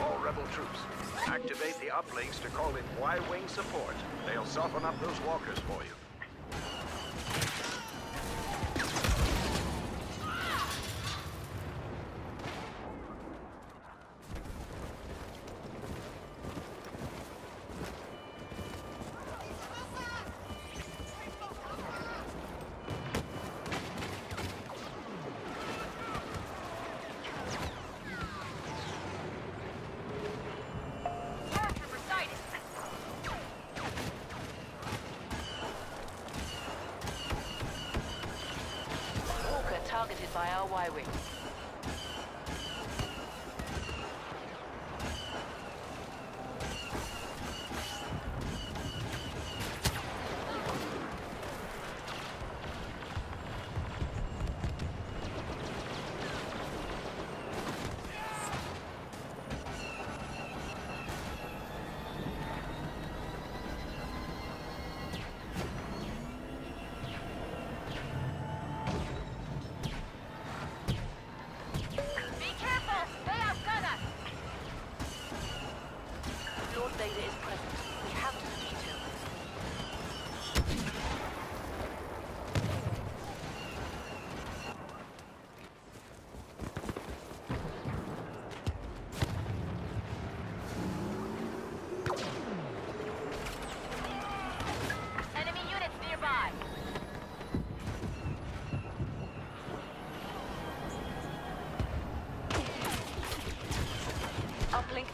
All rebel troops, activate the uplinks to call in Y-wing support. They'll soften up those walkers for you. By our Y-Wing.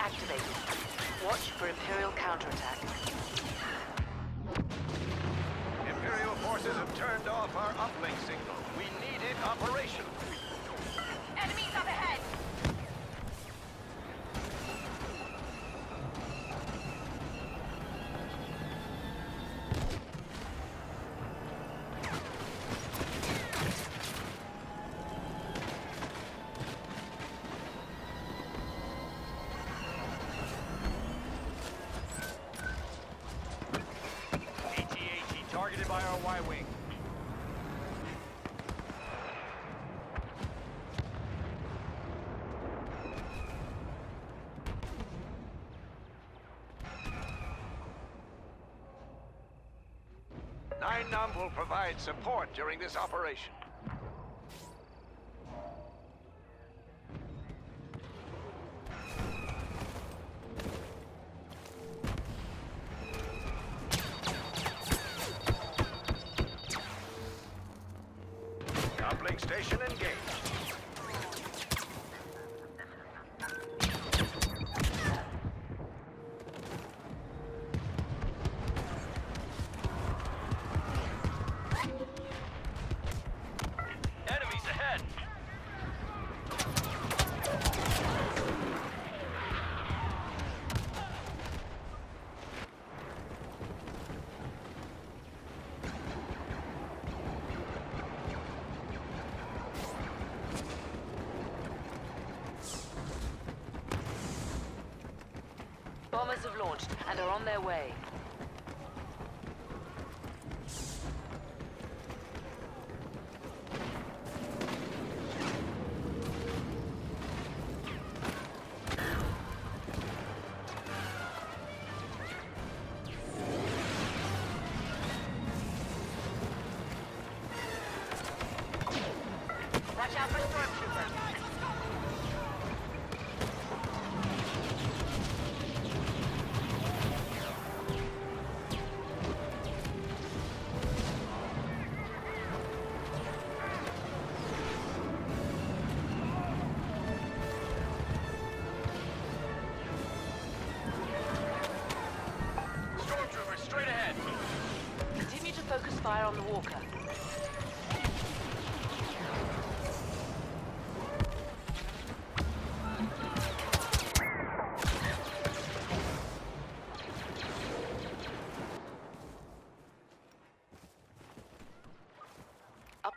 Activated. Watch for Imperial counterattack. Imperial forces have turned off our uplink signal. We need it operational. Targeted Y-Wing. Nine will provide support during this operation. Station engaged. Bombers have launched and are on their way.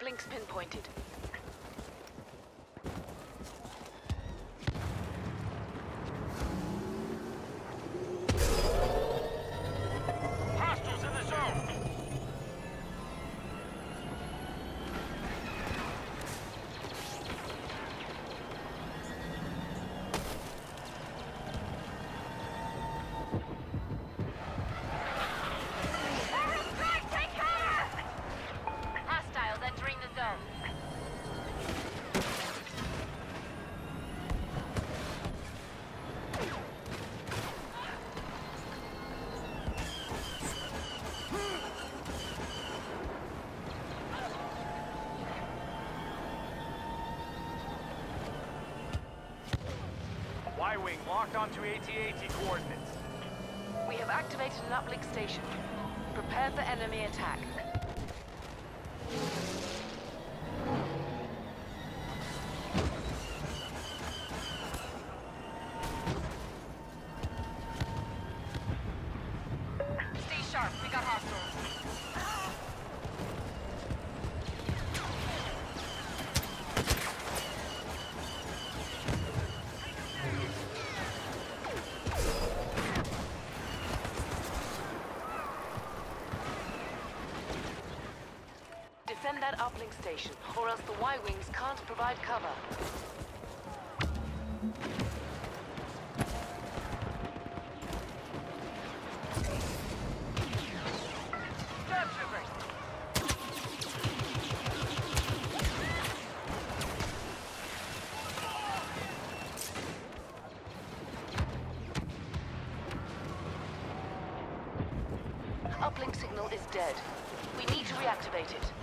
Uplinks pinpointed. Y-Wing locked onto AT-AT coordinates. We have activated an uplink station. Prepare for enemy attack. Station, or else the Y-Wings can't provide cover. Uplink signal is dead. We need to reactivate it.